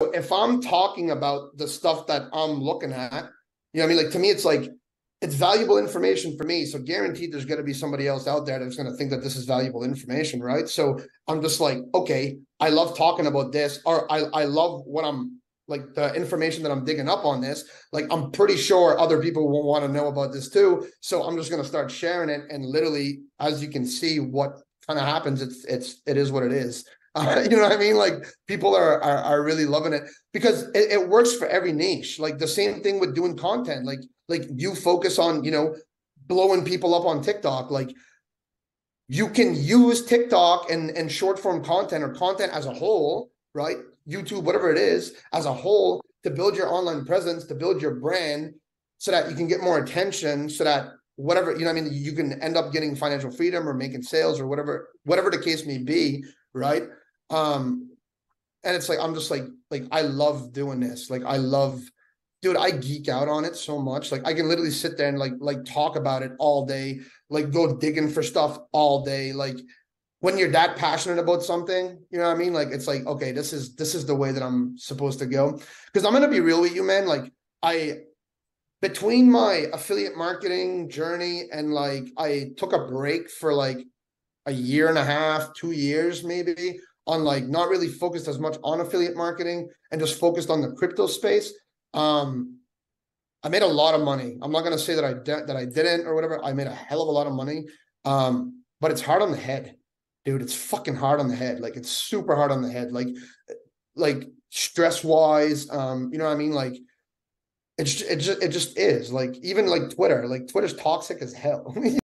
if I'm talking about the stuff that I'm looking at, you know, I mean, like to me, it's like it's valuable information for me. So guaranteed, there's going to be somebody else out there that's going to think that this is valuable information, right? So I'm just like, okay, I love talking about this, or I I love what I'm like the information that I'm digging up on this. Like I'm pretty sure other people will want to know about this too. So I'm just going to start sharing it, and literally, as you can see, what kind of happens, it's it's it is what it is. You know what I mean? Like people are, are, are really loving it because it, it works for every niche. Like the same thing with doing content. Like like you focus on you know blowing people up on TikTok. Like you can use TikTok and and short form content or content as a whole, right? YouTube, whatever it is, as a whole to build your online presence, to build your brand, so that you can get more attention, so that whatever you know, I mean, you can end up getting financial freedom or making sales or whatever, whatever the case may be, right? Um, and it's like I'm just like like I love doing this. Like I love, dude, I geek out on it so much. Like I can literally sit there and like like talk about it all day, like go digging for stuff all day. Like when you're that passionate about something, you know what I mean? Like it's like, okay, this is this is the way that I'm supposed to go. Because I'm gonna be real with you, man. Like I between my affiliate marketing journey and like I took a break for like a year and a half, two years maybe on like not really focused as much on affiliate marketing and just focused on the crypto space. Um, I made a lot of money. I'm not gonna say that I de- that I didn't or whatever. I made a hell of a lot of money. Um, but it's hard on the head, dude. It's fucking hard on the head. Like it's super hard on the head. Like, like stress wise. Um, you know what I mean? Like, it's it just it just is. Like even like Twitter. Like Twitter's toxic as hell.